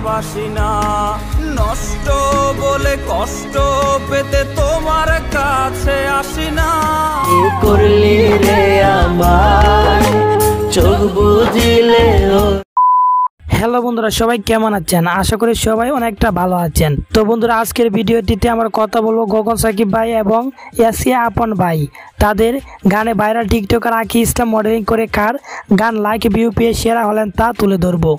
ভালোবাসি না। নষ্ট বলে কষ্ট পেতে তোমার কাছে আসি না। কি করলি রে আমার চোখ বুঝিলে হ্যালো বন্ধুরা সবাই কেমন আছেন? আশা করি সবাই অনেকটা ভালো আছেন। তো বন্ধুরা আজকের ভিডিওটিতে আমরা কথা বলব গগন সাকিব ভাই এবং এসিয়া আপন ভাই। তাদের গানে ভাইরাল টিকটকার আঁকি ইসলাম মডেলিং করে কার গান লাইক ভিউ পেয়ে সেরা হলেন তা তুলে ধরবো।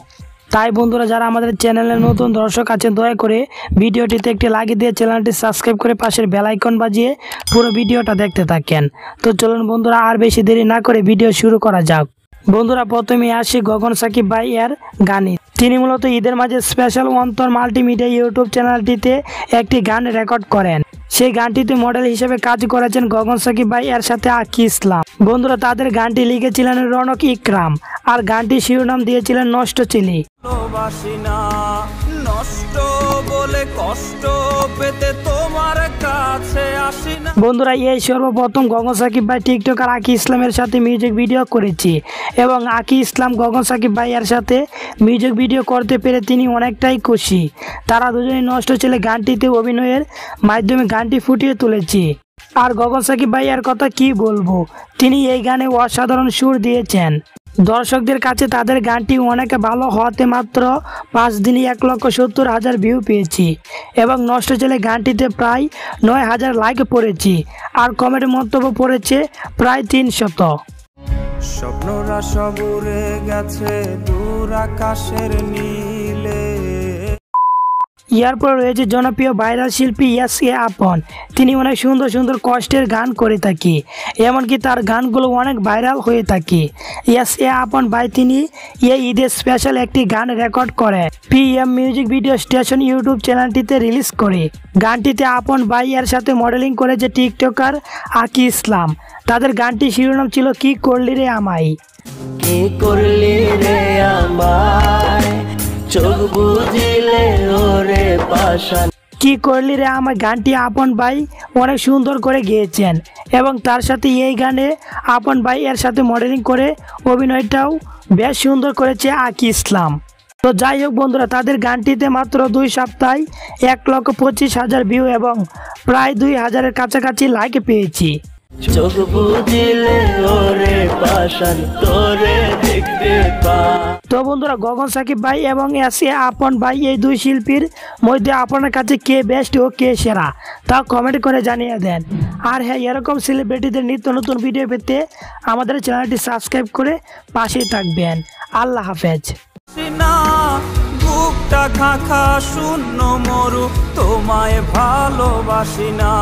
তাই বন্ধুরা, যারা আমাদের চ্যানেলে নতুন দর্শক আছেন, দয়া করে ভিডিওটিতে একটি লাগিয়ে দিয়ে চ্যানেলটি সাবস্ক্রাইব করে পাশের বেল আইকন বাজিয়ে পুরো ভিডিওটা দেখতে থাকেন। তো চলুন বন্ধুরা, আর বেশি দেরি না করে ভিডিও শুরু করা যাক। বন্ধুরা প্রথমে আসি গগন সাকিব ভাই এর গানে। তিনি মূলত ঈদের মাঝে স্পেশাল অন্তর মাল্টিমিডিয়া ইউটিউব চ্যানেলটিতে একটি গান রেকর্ড করেন। সেই গানটিতে মডেল হিসেবে কাজ করেছেন গগন সাকিব ভাই, এর সাথে আকি ইসলাম। বন্ধুরা, তাদের গানটি লিখেছিলেন রনক ইকরাম, আর গানটি শিরোনাম দিয়েছিলেন নষ্ট চিলি। নষ্ট বলে কষ্ট পেতে তোমার কাছে আসি না। বন্ধুরা, এই সর্বপ্রথম গগন সাকিব ভাই টিকটকার আকি ইসলামের সাথে মিউজিক ভিডিও করেছি এবং আকি ইসলাম গগন সাকিব ভাই এর সাথে মিউজিক ভিডিও করতে পেরে তিনি অনেকটাই খুশি। তারা দুজনেই নষ্ট ছেলে গানটিতে অভিনয়ের মাধ্যমে গানটি ফুটিয়ে তুলেছি। আর গগন সাকিব ভাই এর কথা কি বলব? তিনি এই গানে অসাধারণ সুর দিয়েছেন। দর্শকদের কাছে তাদের গানটি অনেক ভালো হওয়াতে মাত্র পাঁচ দিনে এক লক্ষ সত্তর হাজার ভিউ পেয়েছি এবং নষ্ট ছেলে গানটিতে প্রায় নয় হাজার লাইক পড়েছি আর কমেন্ট মন্তব্য পড়েছে প্রায় তিনশত। স্বপ্নরা সব গেছে দূর আকাশের নীলে। এরপর রয়েছে জনপ্রিয় ভাইরাল শিল্পী ইয়াস এ আপন। তিনি অনেক সুন্দর সুন্দর কষ্টের গান করে থাকি, এমনকি তার গানগুলো অনেক ভাইরাল হয়ে থাকে। ইয়াস এ আপন ভাই তিনি এই ঈদের স্পেশাল একটি গান রেকর্ড করে P M music video station YouTube চ্যানেলটিতে রিলিজ করে। গানটিতে আপন ভাই এর সাথে মডেলিং করেছে টিকটকার আকি ইসলাম। তাদের গানটি শিরোনাম ছিল, কি করলি রে আমায়? কি করলি রে আমার চোখ বুঝিলে ওরে পাশান কি করলি রে আমার গানটি আপন ভাই? অনেক সুন্দর করে গেয়েছেন। এবং তার সাথে এই গানে আপন ভাই এর সাথে মডেলিং করে অভিনয়টাও বেশ সুন্দর করেছে আকি ইসলাম। তো যাই হোক বন্ধুরা, তাদের গানটিতে মাত্র দুই সপ্তাহে এক লক্ষ পঁচিশ হাজার ভিউ এবং প্রায় দুই হাজারের কাছাকাছি লাইক পেয়েছি। চোখ বুঝিলে ওরে পাশান তোরে দেখতে পা। তো বন্ধুরা গগন সাকিব ভাই এবং এসে আপন ভাই এই দুই শিল্পীর মধ্যে আপনার কাছে কে বেস্ট ও কে সেরা তা কমেন্ট করে জানিয়ে দেন। আর হ্যাঁ এরকম সেলিব্রিটিদের নিত্য নতুন ভিডিও পেতে আমাদের চ্যানেলটি সাবস্ক্রাইব করে পাশেই থাকবেন। আল্লাহ হাফেজ। আসি বুকটা খাখা শূন্য মরু তোমায় ভালোবাসি না।